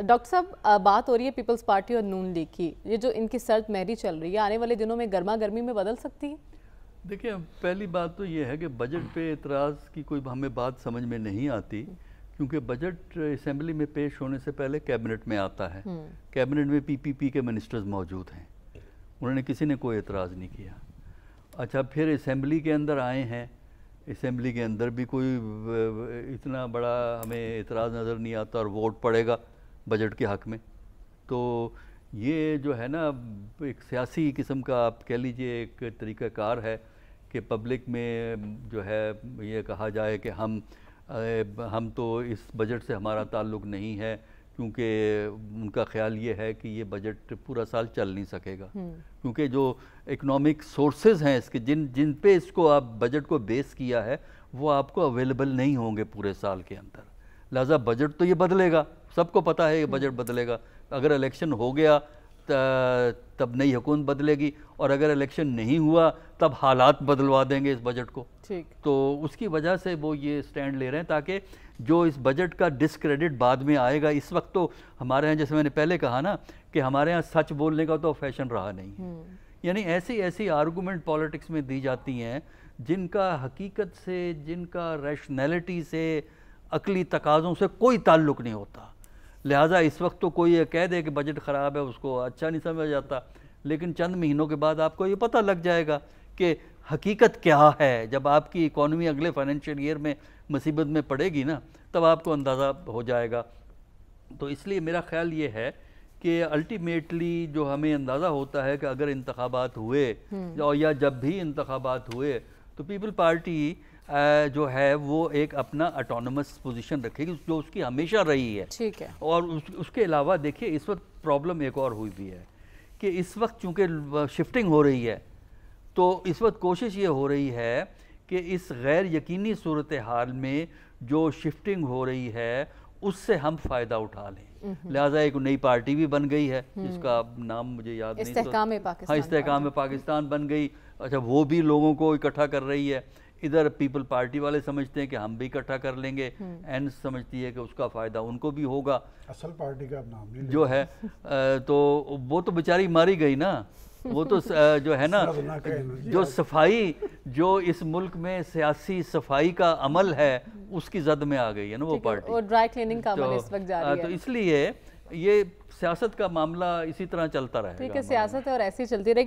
Doctor साहब बात हो रही है पीपल्स पार्टी और नून लीग की। ये जो इनकी सर्द महरी चल रही है आने वाले दिनों में गर्मा गर्मी में बदल सकती है? देखिए पहली बात तो ये है कि बजट पे इतराज़ की कोई हमें बात समझ में नहीं आती क्योंकि बजट असम्बली में पेश होने से पहले कैबिनेट में आता है। हम्म। कैबिनेट में पीपीपी के मिनिस्टर्स मौजूद हैं। उन्होंने किसी ने कोई एतराज़ नहीं किया। अच्छा फिर असेंबली के अंदर आए हैं। असेंबली के अंदर भी कोई इतना बड़ा हमें एतराज़ नज़र नहीं आता और वोट पड़ेगा। बजट के हक में। तो ये जो है ना एक सियासी किस्म का आप कह लीजिए एक तरीक़ाकार है कि पब्लिक में जो है ये कहा जाए कि हम हम तो इस बजट से हमारा ताल्लुक़ नहीं है क्योंकि उनका ख्याल ये है कि ये बजट पूरा साल चल नहीं सकेगा। हम्म। क्योंकि जो इकोनॉमिक सोर्सेज हैं इसके जिन जिन पे इसको आप बजट को बेस किया है वो आपको अवेलेबल नहीं होंगे पूरे साल के अंदर। लिहाजा बजट तो ये बदलेगा। सबको पता है ये बजट। बदलेगा। अगर इलेक्शन हो गया तब नई हुकूमत बदलेगी और अगर इलेक्शन नहीं हुआ तब हालात बदलवा देंगे इस बजट को। ठीक। तो उसकी वजह से वो ये स्टैंड ले रहे हैं ताकि जो इस बजट का डिसक्रेडिट बाद में आएगा। इस वक्त तो हमारे यहाँ जैसे मैंने पहले कहा ना कि हमारे यहाँ सच बोलने का तो फ़ैशन रहा नहीं है। हम्म। यानी ऐसी ऐसी आर्गूमेंट पॉलिटिक्स में दी जाती हैं जिनका हकीकत से जिनका रैशनैलिटी से अकली तकाज़ों से कोई ताल्लुक़ नहीं होता। लिहाजा इस वक्त तो कोई ये कह दे कि बजट ख़राब है उसको अच्छा नहीं समझा जाता। लेकिन चंद महीनों के बाद आपको ये पता लग जाएगा कि हकीकत क्या है। जब आपकी इकॉनमी अगले फाइनेंशियल ईयर में मुसीबत में पड़ेगी ना तब आपको अंदाज़ा हो जाएगा। तो इसलिए मेरा ख्याल ये है कि अल्टीमेटली जो हमें अंदाज़ा होता है कि अगर इंतबात हुए हम्म। और या जब भी इंतबात हुए तो पीपल पार्टी जो है वो एक अपना अटोनमस पोजीशन रखेगी जो उसकी हमेशा रही है। ठीक है। और उस, उसके अलावा देखिए इस वक्त प्रॉब्लम एक और हुई भी है कि इस वक्त चूँकि शिफ्टिंग हो रही है तो इस वक्त कोशिश ये हो रही है कि इस गैर यकीनी सूरत हाल में जो शिफ्टिंग हो रही है उससे हम फ़ायदा उठा लें। लिहाजा एक नई पार्टी भी बन गई है। हम्म। जिसका नाम मुझे याद नहीं तो हाँ इस्तेकाम पाकिस्तान बन गई। अच्छा वो भी लोगों को इकट्ठा कर रही है। इधर पीपल पार्टी वाले समझते हैं कि हम भी इकट्ठा कर लेंगे एन हम्म। समझती है कि उसका फ़ायदा उनको भी होगा। असल पार्टी का नाम नहीं जो है तो वो तो बेचारी मारी गई ना। वो तो जो है ना जो सफ़ाई जो इस मुल्क में सियासी सफ़ाई का अमल है उसकी जद में आ गई है ना वो पार्टी। और ड्राई क्लीनिंग का अमल तो, इस वक्त जारी तो इसलिए ये सियासत का मामला इसी तरह चलता रहेगा ठीक है सियासत और ऐसी चलती रहेगी।